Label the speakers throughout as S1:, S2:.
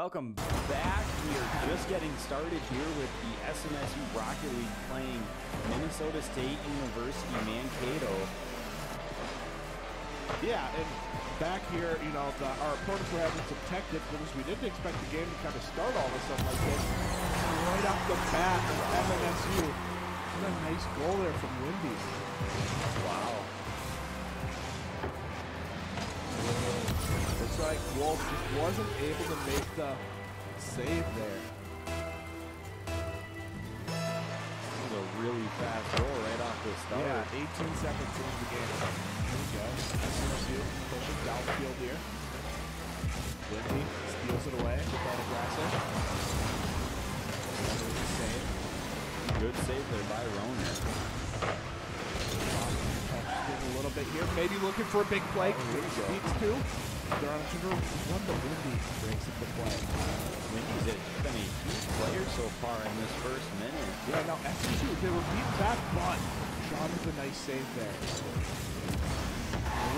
S1: Welcome back. We are just getting started here with the SMSU Rocket League playing Minnesota State University Mankato.
S2: Yeah, and back here, you know, the, our opponents were having some tech difficulties. We didn't expect the game to kind of start all of a sudden like this. Right off the bat, MNSU. What a nice goal there from Wendy's.
S1: Wow.
S2: Like Wolf just wasn't able to make the save there.
S1: This is a really fast goal right off the start.
S2: Yeah, 18 seconds into the game. Here we go. SMSU pushing downfield here. Wendy steals it away with that aggressive. Save.
S1: Good save there by Roner.
S2: A little bit here. Maybe looking for a big play. Oh, Beats two. They're on a two one, Wendy the play.
S1: Wendy's been a huge player so far in this first minute.
S2: Yeah, now SMSU, they were beat back, but Sean with a nice save there.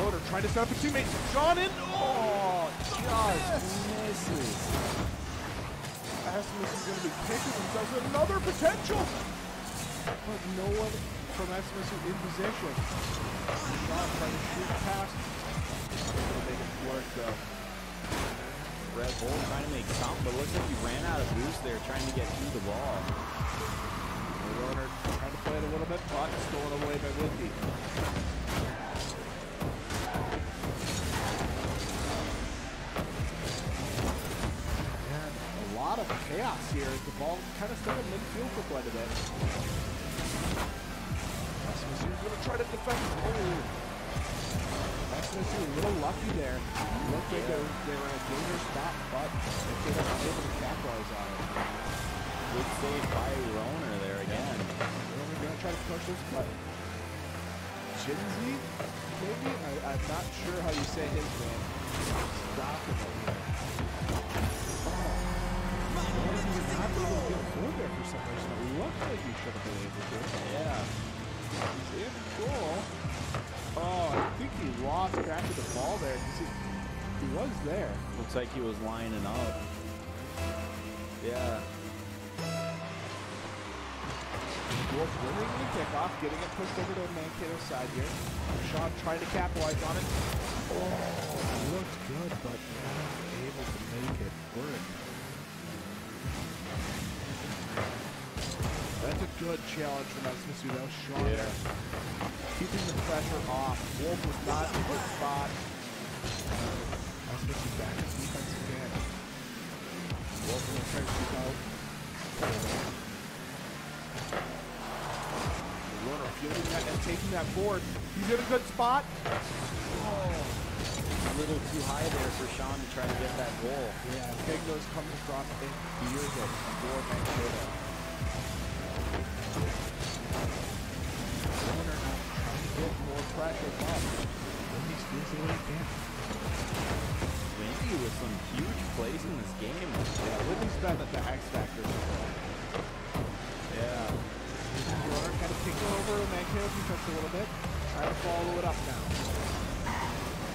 S2: Loader trying to set up a teammate. Sean in. Oh, just misses. SMSU is going to be kicking themselves another potential. But no one from SMSU in position. Sean trying to shoot past. Work though.
S1: Red Bull trying to make something, but looks like he ran out of boost there trying to get through the ball.
S2: Loader trying to play it a little bit, but stolen away by Windy. And a lot of chaos here as the ball kind of in midfield for quite a bit. SMSU going to try to defend. Oh. SMSU a little lucky there. Looked like they they were a dangerous spot, but they were able to capitalize on it.
S1: Good save by Roner there again.
S2: We're going to try to push this, but Jinzy, maybe? I, I'm not sure how you say his name. Stop him over there. Oh. For like he should have been able to.
S1: Yeah.
S2: He's in goal. Oh, I think he lost track of the ball there because he, he was there.
S1: Looks like he was lining up. Yeah.
S2: Wolf winning the kickoff, getting it pushed over to Mankato's side here. Sean trying to capitalize on it. Oh, looked good, but not able to make it work. That's a good challenge from SMSU. That was Sean
S1: Yeah.
S2: there. Keeping the pressure off. Wolf was not in a good spot. SMSU back in defense again. Wolf try to shoot out. Runner fielding that and taking that board. He's in a good spot.
S1: A little too high there for Sean to try to get that goal.
S2: Yeah, Big Nose comes across and clears it for Mankato. Steals it away again.
S1: Wendy with some huge plays in this game.
S2: Yeah, been at the X Factor.
S1: Yeah.
S2: Runner kind of kicking over Mankato defense a little bit. Trying to follow it up now.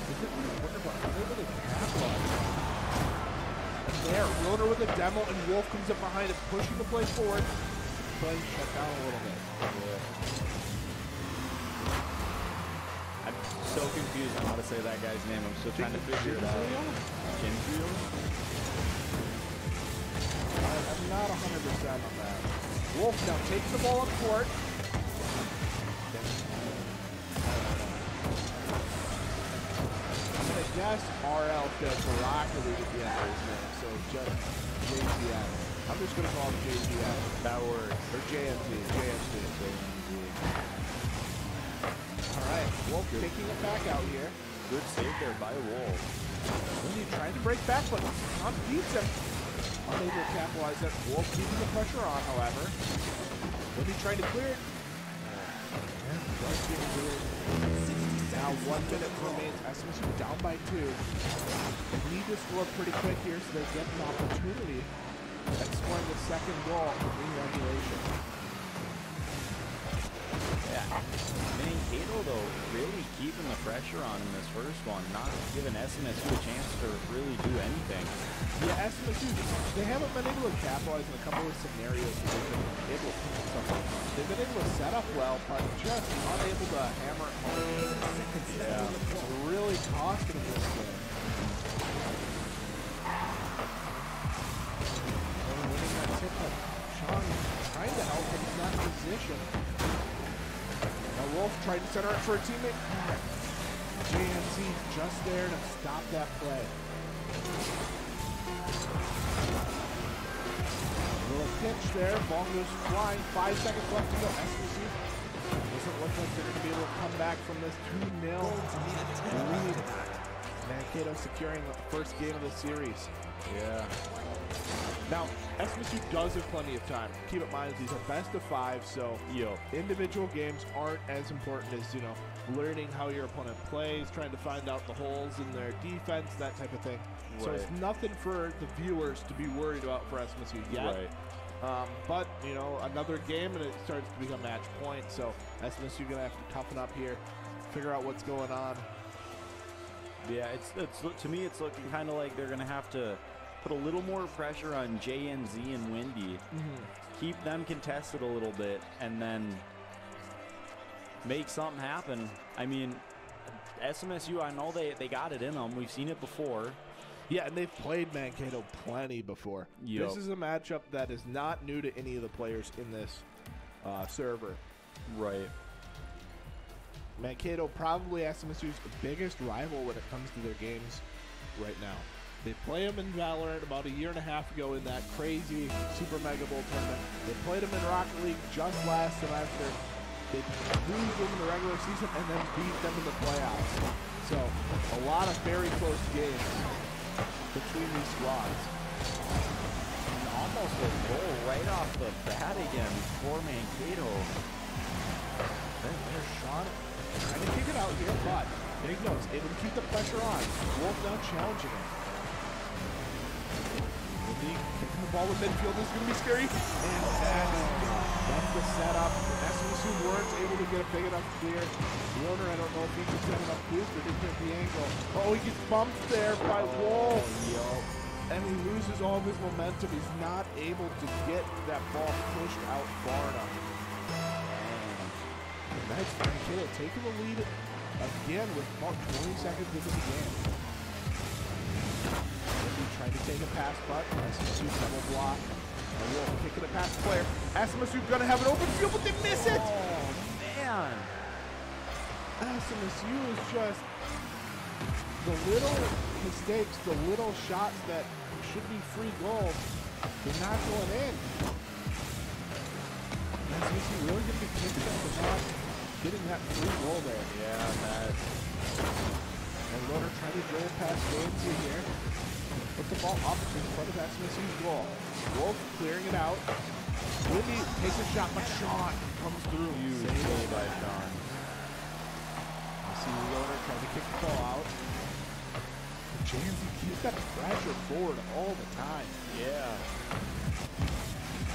S2: Is it really unable to capitalize. There, Roner with a demo, and Wolf comes up behind it, pushing the play forward. Play shut down a little bit.
S1: I'm so confused on how to say that guy's name. I'm still trying to figure it out.
S2: I'm not 100% on that. Wolf now takes the ball up court. I'm gonna guess RL Rocket League at the end of his name, so just. I'm just gonna call him JGM.
S1: That works.
S2: Or JMZ, JMZ. Alright, Wolf taking it back out here.
S1: Good save there by Wolf.
S2: Wendy trying to break back, but Tom beats him. Unable to capitalize that. Wolf keeping the pressure on, however. Wendy trying to clear it. And does get cleared. Now one minute remains. SMSU down by two. They need to score pretty quick here so they get an opportunity at scoring the second goal in regulation.
S1: Yeah, Mankato though really keeping the pressure on in this first one, not giving SMSU a chance to really do anything.
S2: Yeah, SMSU, they haven't been able to capitalize in a couple of scenarios where they've been able to something. They've been able to set up well, but just unable to hammer it home.
S1: Yeah.
S2: It's really costing them this game. Winning that tip, but Sean trying to help, but he's not in position. Wolf tried to center it for a teammate. JNZ just there to stop that play. Little pitch there. Ball goes flying. Five seconds left to go. SMSU doesn't look like they're going to be able to come back from this 2-0 lead. Mankato securing the first game of the series.
S1: Yeah.
S2: Now, SMSU does have plenty of time. Keep in mind, these are best of five, so
S1: Yo.
S2: individual games aren't as important as, you know, learning how your opponent plays, trying to find out the holes in their defense, that type of thing. So it's nothing for the viewers to be worried about for SMSU yet.
S1: Right.
S2: Um, but, you know, another game and it starts to become match point, so SMSU going to have to toughen up here, figure out what's going on.
S1: Yeah, it's, it's to me it's looking kind of like they're gonna have to put a little more pressure on JNZ and Windy, keep them contested a little bit, and then make something happen. I mean, SMSU, I know they they got it in them. We've seen it before.
S2: Yeah, and they've played Mankato plenty before.
S1: Yup.
S2: This is a matchup that is not new to any of the players in this uh, server.
S1: Right.
S2: Mankato probably SMSU's biggest rival when it comes to their games right now. They play them in Valorant about a year and a half ago in that crazy Super Mega Bowl tournament. They played them in Rocket League just last semester. They lose them in the regular season and then beat them in the playoffs. So a lot of very close games between these squads.
S1: And almost a goal right off the bat again for Mankato.
S2: There, there's Sean trying to kick it out here, but Big Nose able to keep the pressure on. Wolf now challenging him. Windy kicking the ball with midfield is going to be scary. And that's, that's the setup. SMSU weren't able to get a big enough clear. The owner, I don't know if he just got enough boost or didn't get the angle. Oh, he gets bumped there by oh, Wolf. And he loses all of his momentum. He's not able to get that ball pushed out far enough. And that's Mankato taking the lead again with about 20 seconds into the game. Windy trying to take a pass, but SMSU double block. And Wolf kicking the player. SMSU gonna have an open field, but they miss it!
S1: Oh man.
S2: SMSU is just the little mistakes, the little shots that should be free goals, they're not going in. SMSU really gonna be kicked up for not getting that free goal there.
S1: Yeah, that.
S2: And Loader trying to roll past Nancy here. Put the ball up in front of SMSU's goal. Wolf clearing it out. Windy takes a shot, but Sean comes through.
S1: Huge by Sean.
S2: I see Loader trying to kick the ball out. Janzi keeps that pressure forward all the time.
S1: Yeah.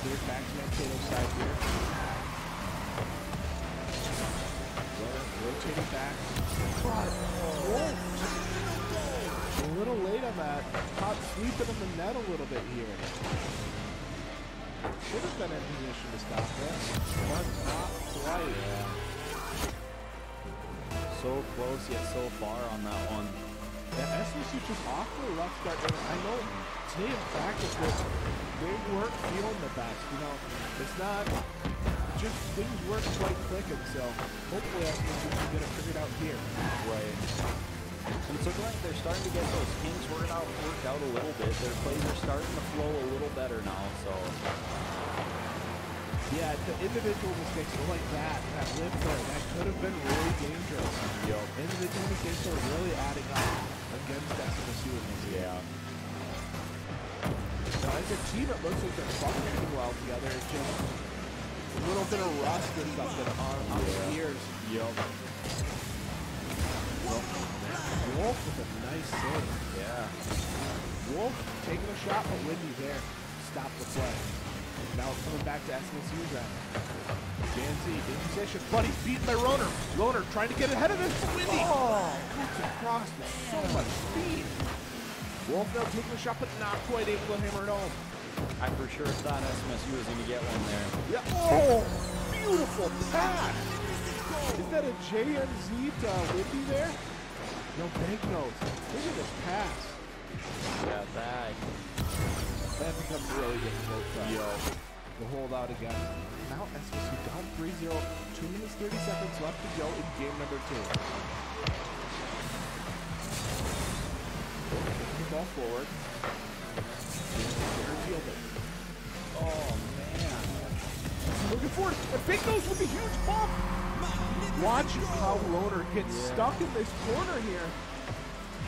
S2: Cleared back to Mankato's side here. Rotating back. Wolf a little late on that. Caught sweeping in the net a little bit here. Should have been in position to stop that, but not quite.
S1: So close yet so far on that one.
S2: Yeah, SMSU just off to a rough start. I know today in practice that they weren't feeling the best. You know, it's not just things weren't quite clicking. So hopefully SMSU can get it figured out here.
S1: Right. And it's looking like they're starting to get those kinks worked out, worked out a little bit. Their plays are starting to flow a little better now. So
S2: Yeah, the individual mistakes were like that, that lift there, that could have been really dangerous.
S1: Yup.
S2: Individual mistakes are really adding up against SMSU in this game.
S1: yeah.
S2: Now, as a team, it looks like they're functioning well together. It's just a little bit of rust or something on, on the gears.
S1: Yup.
S2: Wolf with a nice save.
S1: Yeah.
S2: Wolf taking a shot, but Windy there. Stop the play. Now it's coming back to SMSU's end. JNZ in position, but he's beaten by Roner. Roner trying to get ahead of this. Windy. Oh, cuts across with so much speed. Wolf now taking a shot, but not quite able to hammer it home.
S1: I for sure thought SMSU was going to get one there.
S2: Yeah. Oh, beautiful pass. Is that a JNZ to Windy there? No, banknotes. Look at this pass.
S1: Yeah, bag.
S2: That becomes really difficult to,
S1: Yo.
S2: to hold out again. Now SMSU down 3-0. 2 minutes 30 seconds left to go in game number two. Taking the ball forward. Fielder.
S1: Oh, man.
S2: Looking forward. And Nose with a huge bump. Watch how Roner gets
S1: Yeah.
S2: stuck in this corner here.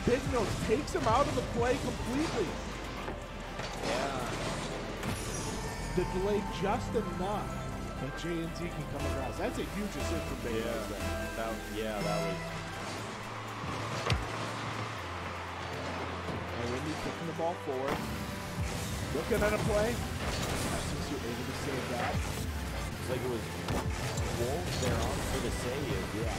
S2: Big Nose takes him out of the play completely.
S1: Yeah.
S2: The delay just enough that JNZ can come across. That's a huge assist from Big
S1: Yeah.
S2: Nose there.
S1: That, yeah, that was.
S2: And Wendy kicking the ball forward. Looking at a play. SMSU able to save that.
S1: Like it was Wolf there on for the save.
S2: Yeah.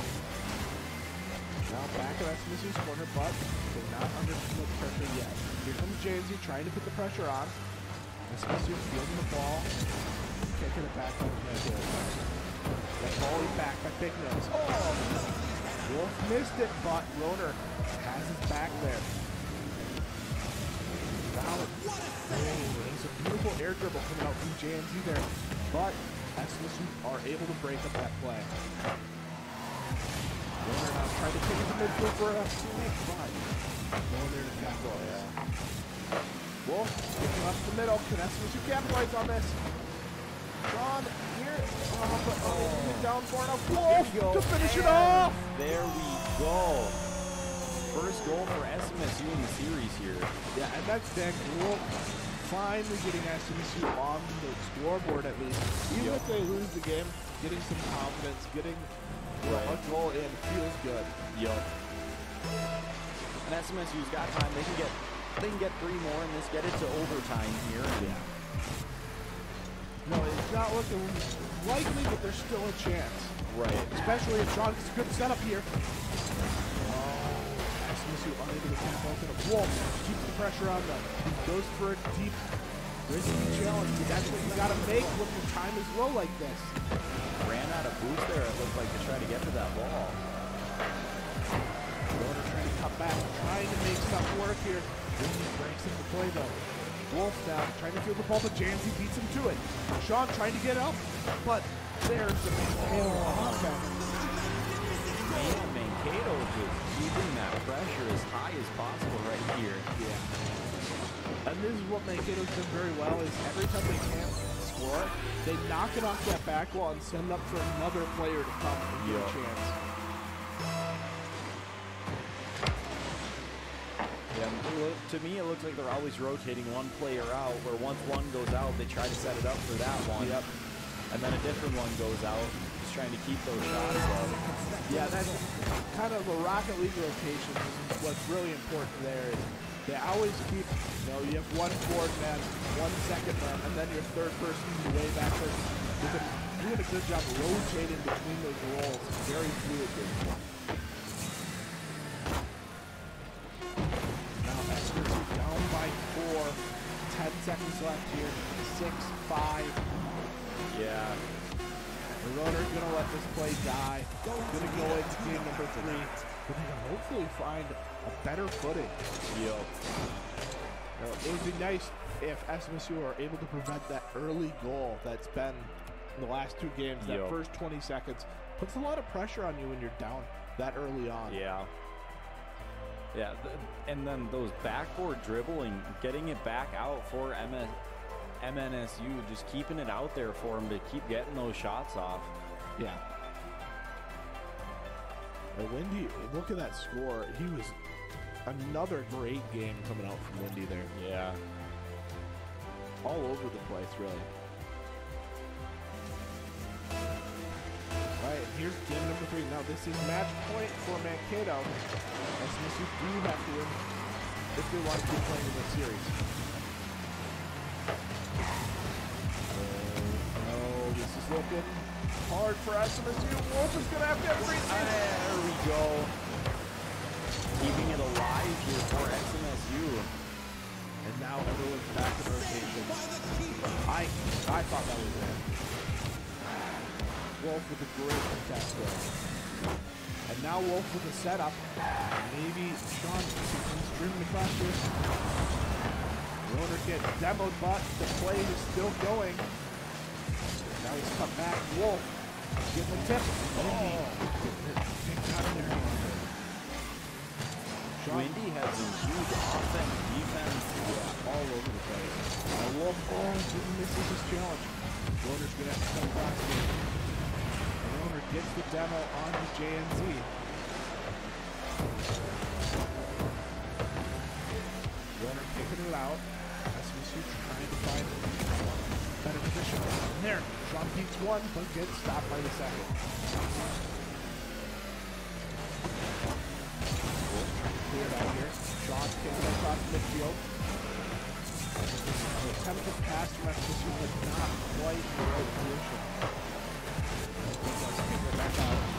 S2: Now back at SMSU's corner, but they're not under too pressure yet. Here comes JNZ trying to put the pressure on. SMSU fielding the ball. Kicking it back to the That volley back by Big Nose. Oh! Wolf missed it, but Roner has his back there. Valid. Oh, there's a beautiful air dribble coming out from JNZ there, but SMSU are able to break up that play. Roner now trying to kick it to midfield for a but no one there to capitalize. Wolf kicking up the middle. Can SMSU capitalize on this? Sean here. Oh, but oh, down far enough. Wolf to finish it off.
S1: There we go. First goal for SMSU in the series here.
S2: Yeah, and that's Dan Wolf finally getting SMSU on the scoreboard at least. Even
S1: Yep.
S2: if they lose the game, getting some confidence, getting
S1: Right.
S2: a goal in feels good.
S1: Yup. And SMSU's got time. They can get they can get three more and this get it to overtime here. And
S2: No, it's not looking likely, but there's still a chance.
S1: Right.
S2: Especially if Sean gets a good setup here. Oh, SMSU unable to capitalize on a Wolf keeps the pressure on them. He goes for a deep, risky challenge. That's what you gotta make when the time is low like this.
S1: Ran out of boost there, it looked like to try to get to that ball.
S2: Roner trying to cut back, trying to make stuff work here. Windy breaks up the play though. Wolf now trying to field the ball, but Janzi beats him to it. Sean trying to get up, but there's the Mankato oh.
S1: offense. Mankato just keeping that pressure as high as possible right here.
S2: Yeah. And this is what Mankato's done very well is every time they can't score, they knock it off that back wall and send up for another player to come and get a chance.
S1: Yeah, to me, it looks like they're always rotating one player out, where once one goes out, they try to set it up for that one.
S2: Yep.
S1: And then a different one goes out, trying to keep those shots up.
S2: Yeah, that's kind of the Rocket League rotation is what's really important there is they always keep, you know, you have one forward man, one second man, and then your third person way back there. They've doing a good job rotating between those roles very fluidly. Now Eskers down by four. Ten seconds left here. Six, five.
S1: Yeah.
S2: The runner's gonna let this play die. Gonna go into game number three, but they can hopefully find a better footing.
S1: Yo.
S2: Now, it would be nice if SMSU are able to prevent that early goal that's been in the last two games. That
S1: Yo.
S2: first 20 seconds puts a lot of pressure on you when you're down that early on.
S1: Yeah. Yeah, and then those backboard dribbling, getting it back out for MS, MNSU, just keeping it out there for him to keep getting those shots off.
S2: Yeah. And Wendy, look at that score. He was another great game coming out from Wendy there.
S1: Yeah.
S2: all over the place, really. All right, here's game number three. Now, this is match point for Mankato. SMSU do have to win if they want to keep playing in this series. Looking hard for SMSU. Wolf is going to have to have great. Ah,
S1: there we go. Keeping it alive here for SMSU.
S2: And now everyone's back in rotation. I I thought that was it. Wolf with a great contest there. And now Wolf with a setup. Maybe Sean is streaming across here. Roner gets demoed, but the play is still going. He's come back. Wolf getting the tip. Oh. Picked out there. Sean
S1: Windy has a huge offense, defense.
S2: all over the place. Now Wolf, oh, didn't misses his challenge. Roner's gonna have to come back here. And Roner gets the demo on the JNZ. Roner kicking it out. And there, Sean beats one, but gets stopped by the second. Wolf trying to clear it out here. Sean it across midfield. An attempted pass from SMSU, but not quite the right position. Let's kick it back out.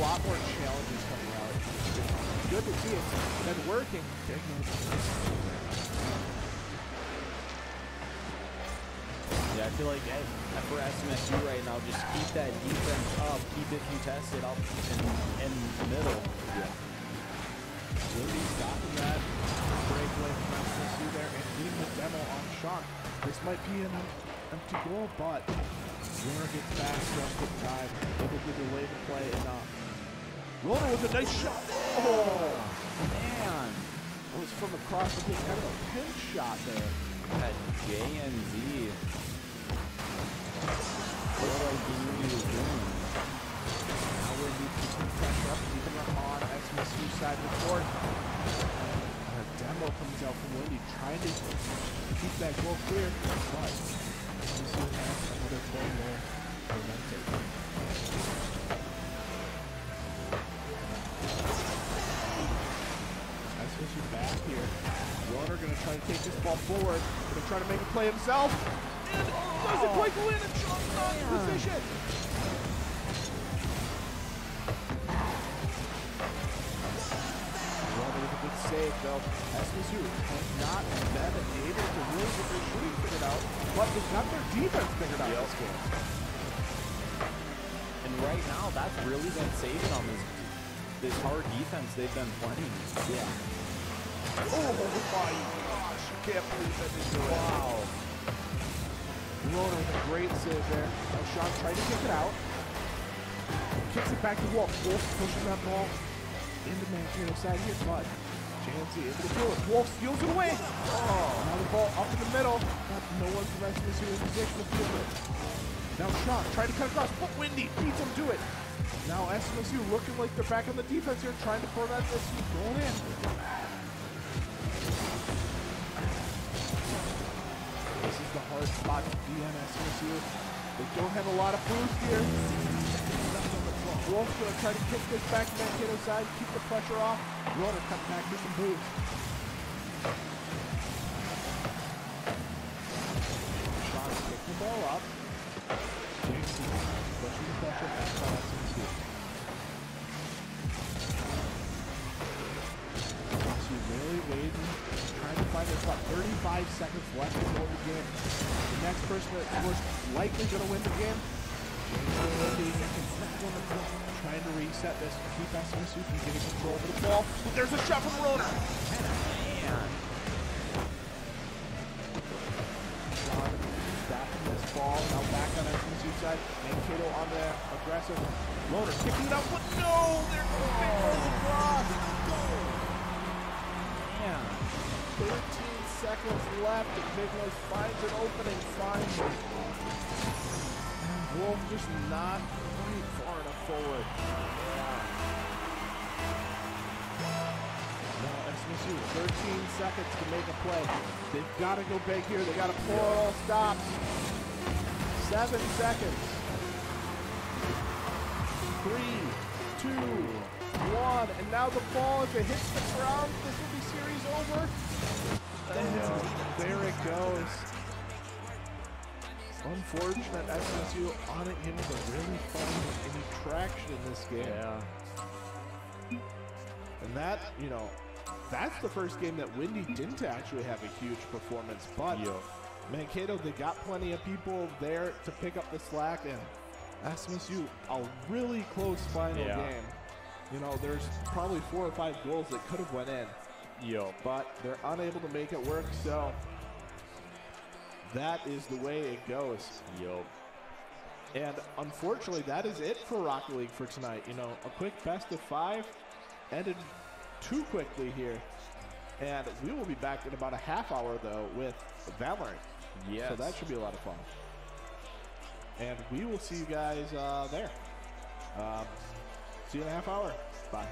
S1: Lot
S2: more challenges coming out. It's good to see it's been working.
S1: yeah, I feel like hey, for SMSU right now, just keep that defense up, keep it contested up in, in the middle.
S2: Yeah. Windy stopping that breakaway from SMSU there and getting the demo on Sean. This might be an empty goal, but Roner gets back just in time. Able to delay the play enough. Roner with a nice shot. Oh,
S1: Man,
S2: it was from across the. Kind of a pinch shot there.
S1: that JNZ. What he was doing.
S2: Now Windy keeping pressure up, keeping it on SMSU side of the court. And a demo comes out from Windy, trying to keep that goal clear, but SMSU has another goal there. Roner gonna try to take this ball forward. Gonna try to make a play himself. And doesn't quite go oh. in, and Sean's not in position. Roner a good save, though. SMSU has not been able to really get their shooting figured out, but they've got their defense figured out this game.
S1: And right now, that's really been saving on this this hard defense they've been playing.
S2: Yeah. Oh my can't believe that do it.
S1: Wow.
S2: Roner with a great save there. Now Sean trying to kick it out. Kicks it back to Wolf. Wolf pushing that ball into Mankato side here, but Chansey able to do it. Wolf steals it away. Oh, now the ball up in the middle. No one from SMSU in position to field it. Now Sean trying to cut across, but Windy beats him to it. Now SMSU looking like they're back on the defense here, trying to prevent this from going in. Hard spot on SMSU. They don't have a lot of boost here. Wolf's gonna try to kick this back to Mankato side, keep the pressure off. Roner comes back with some boost. Likely going to win the game Trying to reset this, keep from getting control over the ball. But there's a shot from Roner.
S1: Man.
S2: Sean backing this ball, now back on SMSU side. Mankato on the aggressive. Roner kicking it out, but no! There goes Big Nose across.
S1: Man.
S2: 13 seconds left, and Big Nose finds an opening just not quite far enough forward. Now SMSU, 13 seconds to make a play. They've got to go big here. They got to pull it all stops. Seven seconds. Three, two, one, and now the ball, if it hits the ground, this will be series over. And there it goes. Unfortunate SMSU aren't able to really find any traction in this game.
S1: Yeah.
S2: And that, you know, that's the first game that Windy didn't actually have a huge performance. But Mankato, they got plenty of people there to pick up the slack, and SMSU, a really close final
S1: Yeah.
S2: game. You know, there's probably four or five goals that could have went in,
S1: Yo.
S2: but they're unable to make it work. So that is the way it goes.
S1: Yo.
S2: And unfortunately, that is it for Rocket League for tonight. You know, a quick best of five ended too quickly here. And we will be back in about a half hour, though, with Valorant.
S1: Yes.
S2: So that should be a lot of fun. And we will see you guys uh, there. Um, see you in a half hour. Bye.